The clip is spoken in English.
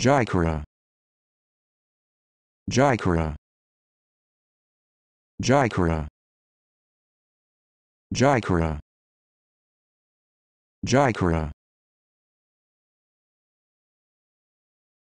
Jaikara Jaikara Jaikara Jaikara Jaikara